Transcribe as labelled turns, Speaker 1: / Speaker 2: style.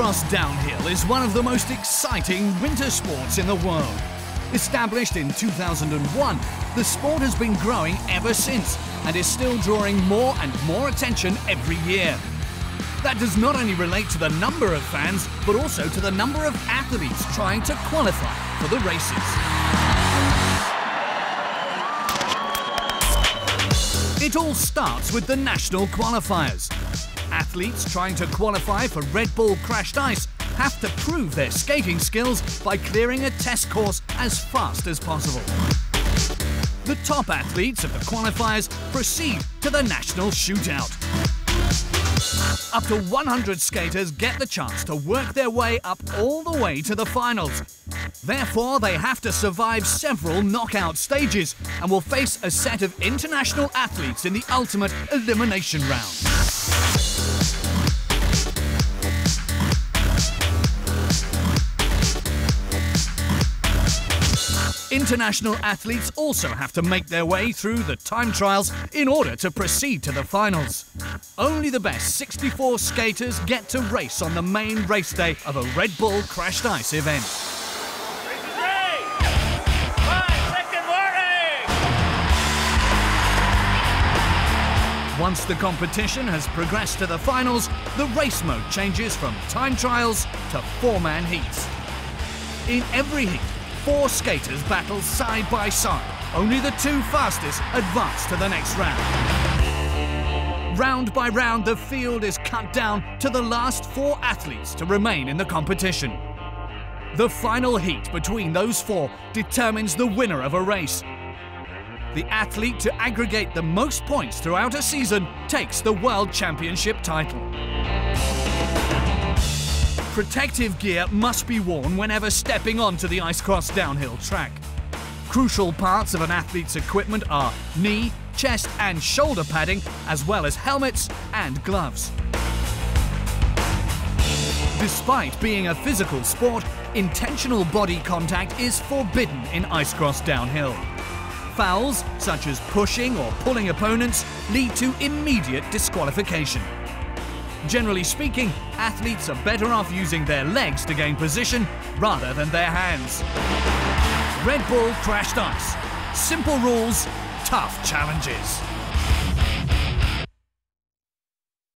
Speaker 1: Cross downhill is one of the most exciting winter sports in the world. Established in 2001, the sport has been growing ever since and is still drawing more and more attention every year. That does not only relate to the number of fans, but also to the number of athletes trying to qualify for the races. It all starts with the national qualifiers. Athletes trying to qualify for Red Bull Crashed Ice have to prove their skating skills by clearing a test course as fast as possible. The top athletes of the qualifiers proceed to the national shootout. Up to 100 skaters get the chance to work their way up all the way to the finals. Therefore, they have to survive several knockout stages and will face a set of international athletes in the ultimate elimination round. International athletes also have to make their way through the time trials in order to proceed to the finals. Only the best 64 skaters get to race on the main race day of a Red Bull Crashed Ice event. Once the competition has progressed to the finals, the race mode changes from time trials to four-man heats. In every heat, Four skaters battle side by side. Only the two fastest advance to the next round. Round by round, the field is cut down to the last four athletes to remain in the competition. The final heat between those four determines the winner of a race. The athlete to aggregate the most points throughout a season takes the World Championship title. Protective gear must be worn whenever stepping onto the ice cross downhill track. Crucial parts of an athlete's equipment are knee, chest and shoulder padding, as well as helmets and gloves. Despite being a physical sport, intentional body contact is forbidden in ice cross downhill. Fouls, such as pushing or pulling opponents, lead to immediate disqualification. Generally speaking, athletes are better off using their legs to gain position rather than their hands. Red Bull Crashed Ice. Simple rules, tough challenges.